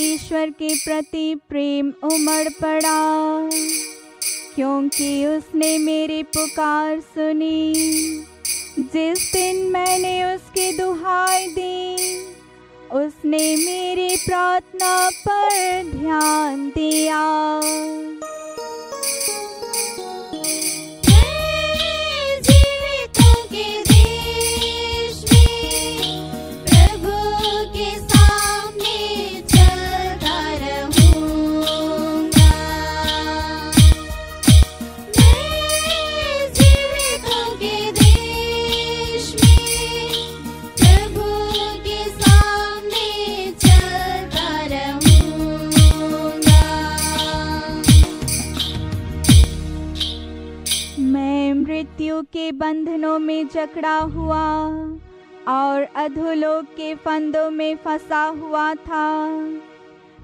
ईश्वर के प्रति प्रेम उमड़ पड़ा। क्योंकि उसने मेरी पुकार सुनी। जिस दिन मैंने उसकी दुहाई दी, उसने मेरी प्रार्थना पर ध्यान दिया। मैं मृत्यु के बंधनों में जकड़ा हुआ और अधोलोक के फंदों में फंसा हुआ था।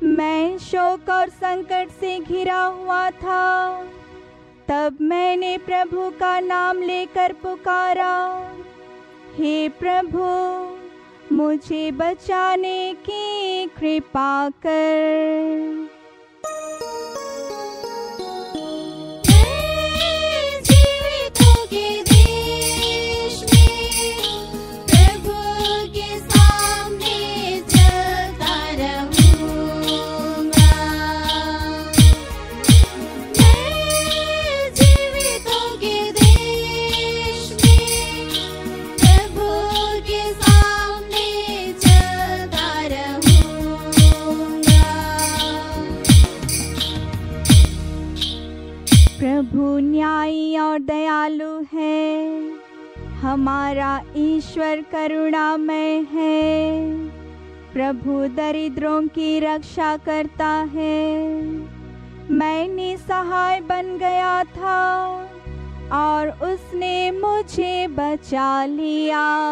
मैं शोक और संकट से घिरा हुआ था। तब मैंने प्रभु का नाम लेकर पुकारा, हे प्रभु, मुझे बचाने की कृपा कर। प्रभु न्यायी और दयालु है। हमारा ईश्वर करुणामय है। प्रभु दरिद्रों की रक्षा करता है। मैं निसहाय बन गया था और उसने मुझे बचा लिया।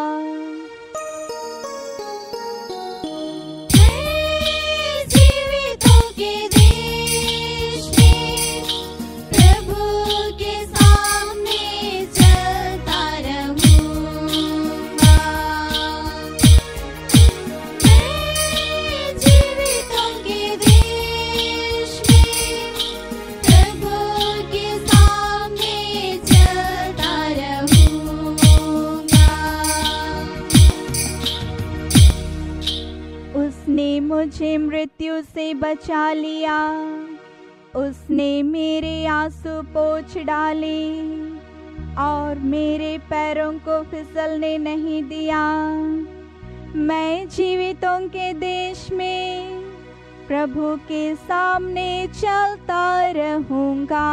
मुझे मृत्यु से बचा लिया। उसने मेरे आँसू पोछ डाले और मेरे पैरों को फिसलने नहीं दिया। मैं जीवितों के देश में प्रभु के सामने चलता रहूँगा।